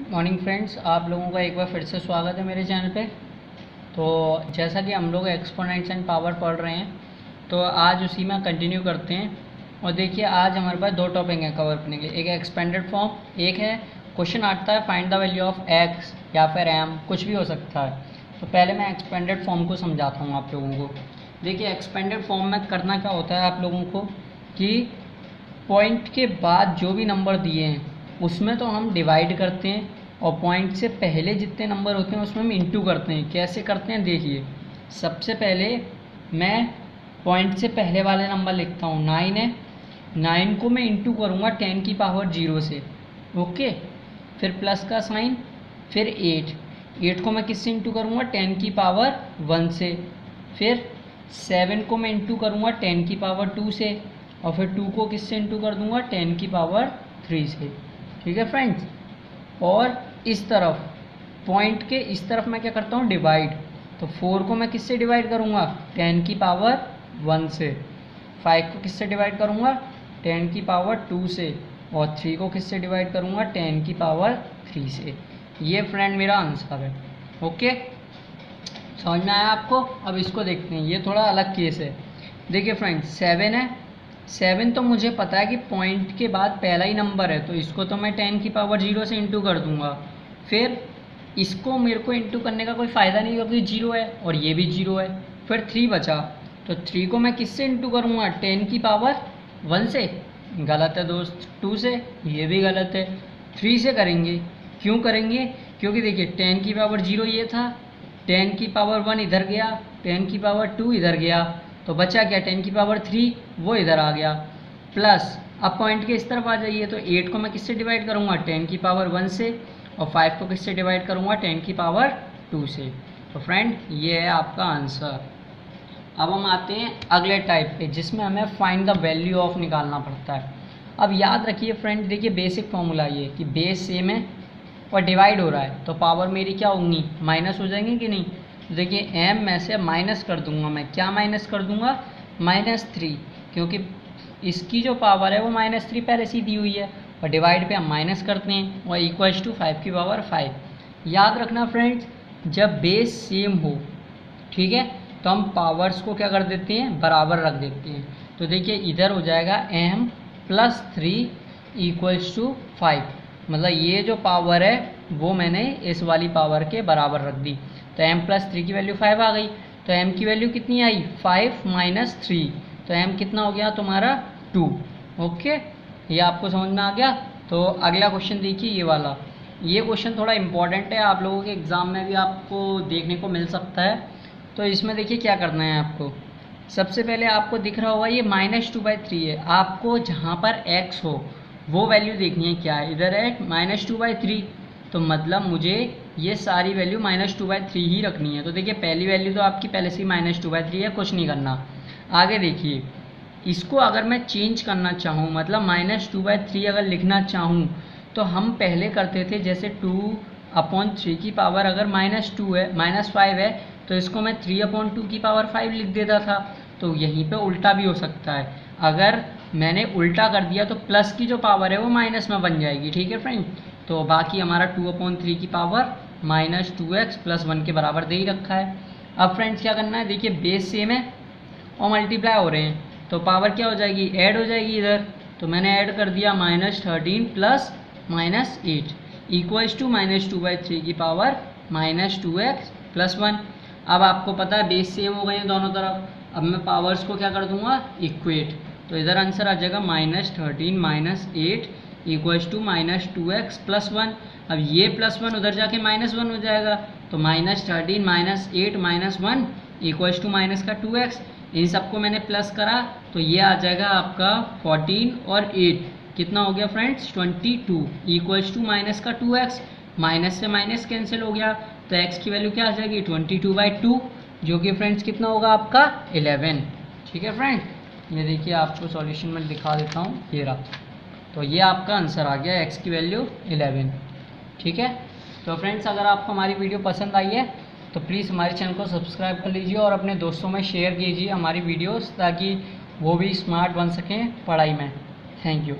Morning friends आप लोगों का एक बार फिर से स्वागत है मेरे चैनल पे। तो जैसा कि हम लोग एक्सपोनेंट्स एंड पावर पढ़ रहे हैं तो आज उसी में कंटिन्यू करते हैं। और देखिए, आज हमारे पास दो टॉपिक हैं कवर करने के लिए। एक एक्सपेंडेड फॉर्म एक है क्वेश्चन आता है find the value of X या फिर एम कुछ भी हो सकता है। तो पहले मैं एक्सपेंडेड फॉर्म को समझाता हूँ आप लोगों को। देखिए एक्सपेंडेड फॉर्म में करना क्या होता है आप लोगों को? कि पॉइंट के बाद जो भी नंबर दिए हैं उसमें तो हम डिवाइड करते हैं और पॉइंट से पहले जितने नंबर होते हैं उसमें हम इंटू करते हैं। कैसे करते हैं? देखिए, सबसे पहले मैं पॉइंट से पहले वाले नंबर लिखता हूँ। नाइन है। नाइन को मैं इंटू करूँगा टेन की पावर ज़ीरो से। ओके फिर प्लस का साइन फिर एट एट को मैं किससे इंटू करूँगा? टेन की पावर वन से। फिर सेवन को मैं इंटू करूँगा टेन की पावर टू से। और फिर टू को किससे इंटू कर दूँगा? टेन की पावर थ्री से। ठीक है फ्रेंड्स और इस तरफ़ पॉइंट के इस तरफ़ मैं क्या करता हूँ? डिवाइड तो फोर को मैं किससे डिवाइड करूँगा? टेन की पावर वन से। फाइव को किससे डिवाइड करूँगा? टेन की पावर टू से। और थ्री को किससे डिवाइड करूँगा? टेन की पावर थ्री से। ये फ्रेंड मेरा आंसर है। ओके समझ में आया आपको? अब इसको देखते हैं। ये थोड़ा अलग केस है। देखिए फ्रेंड्स सेवन है सेवन तो मुझे पता है कि पॉइंट के बाद पहला ही नंबर है तो इसको तो मैं टेन की पावर ज़ीरो से इंटू कर दूँगा। फिर इसको मेरे को इंटू करने का कोई फ़ायदा नहीं क्योंकि ज़ीरो है, और ये भी ज़ीरो है। फिर थ्री बचा। तो थ्री को मैं किससे इंटू करूँगा? टेन की पावर वन से। गलत है दोस्त टू से। ये भी गलत है। थ्री से करेंगे। क्यों करेंगे? क्योंकि देखिए टेन की पावर ज़ीरो ये था टेन की पावर वन इधर गया टेन की पावर टू इधर गया। तो बचा क्या? टेन की पावर थ्री वो इधर आ गया। प्लस अब पॉइंट के इस तरफ़ आ जाइए तो एट को मैं किससे डिवाइड करूँगा? टेन की पावर वन से, और फाइव को किससे डिवाइड करूँगा? टेन की पावर टू से। तो फ्रेंड ये है आपका आंसर अब हम आते हैं अगले टाइप पे, जिसमें हमें फाइंड द वैल्यू ऑफ़ निकालना पड़ता है। अब याद रखिए फ्रेंड देखिए बेसिक फॉर्मूला ये, कि बेस सेम है और डिवाइड हो रहा है। तो पावर मेरी क्या होंगी? माइनस हो जाएँगे कि नहीं? देखिए एम में से माइनस कर दूँगा मैं। क्या माइनस कर दूँगा? माइनस थ्री क्योंकि इसकी जो पावर है वो माइनस थ्री पहले सी दी हुई है। और डिवाइड पे हम माइनस करते हैं और इक्वल्स टू फाइव की पावर फाइव याद रखना फ्रेंड्स जब बेस सेम हो, ठीक है? तो हम पावर्स को क्या कर देते हैं? बराबर रख देते हैं। तो देखिए, इधर हो जाएगा M plus three equals to five मतलब ये जो पावर है, वो मैंने इस वाली पावर के बराबर रख दी। तो m प्लस थ्री की वैल्यू फाइव आ गई। तो m की वैल्यू कितनी आई? फाइव माइनस थ्री तो m कितना हो गया तुम्हारा? टू ओके ये आपको समझ में आ गया? तो अगला क्वेश्चन देखिए ये वाला। ये क्वेश्चन थोड़ा इंपॉर्टेंट है। आप लोगों के एग्ज़ाम में भी आपको देखने को मिल सकता है। तो इसमें देखिए क्या करना है आपको। सबसे पहले आपको दिख रहा होगा ये माइनस टू बाई थ्री है। आपको जहाँ पर x हो, वो वैल्यू देखनी है क्या? है इधर है माइनस टू बाई थ्री तो मतलब मुझे ये सारी value minus two by three ही रखनी है। तो देखिए, पहली वैल्यू तो आपकी पहले से ही माइनस टू बाई थ्री है, कुछ नहीं करना। आगे देखिए, इसको अगर मैं चेंज करना चाहूँ मतलब माइनस टू बाई थ्री अगर लिखना चाहूँ तो हम पहले करते थे जैसे टू अपॉन थ्री की पावर अगर माइनस टू है माइनस फाइव है तो इसको मैं थ्री अपॉन टू की पावर फाइव लिख देता था। तो यहीं पे उल्टा भी हो सकता है। अगर मैंने उल्टा कर दिया तो प्लस की जो पावर है वो माइनस में बन जाएगी, ठीक है फ्रेंड तो बाकी हमारा टू अपॉन थ्री की power minus two x plus one के बराबर दे ही रखा है। अब फ्रेंड्स क्या करना है? देखिए बेस सेम है और मल्टीप्लाई हो रहे हैं। तो पावर क्या हो जाएगी? ऐड हो जाएगी इधर। तो मैंने ऐड कर दिया minus thirteen plus minus eight equals two minus two by three की power minus two x plus one अब आपको पता है बेस सेम हो गए हैं दोनों तरफ़। अब मैं पावर्स को क्या कर दूँगा? इक्वेट तो इधर आंसर आ जाएगा minus thirteen minus eight equals two minus two x plus one अब ये प्लस वन उधर जाके माइनस वन हो जाएगा। तो minus thirteen minus eight minus one equals two minus का टू एक्स इन सबको मैंने प्लस करा तो ये आ जाएगा आपका फोर्टीन और एट कितना हो गया friends twenty two equals two minus का टू एक्स माइनस से माइनस कैंसिल हो गया। तो एक्स की वैल्यू क्या आ जाएगी? ट्वेंटी टू बाई टू जो कि फ्रेंड्स कितना होगा आपका? इलेवन ठीक है फ्रेंड ये देखिए, आपको सॉल्यूशन में दिखा देता हूँ। ये रहा। तो ये आपका आंसर आ गया एक्स की वैल्यू इलेवन ठीक है? तो फ्रेंड्स अगर आपको हमारी वीडियो पसंद आई है तो प्लीज़ हमारे चैनल को सब्सक्राइब कर लीजिए और अपने दोस्तों में शेयर कीजिए हमारी वीडियोस ताकि वो भी स्मार्ट बन सकें पढ़ाई में। Thank you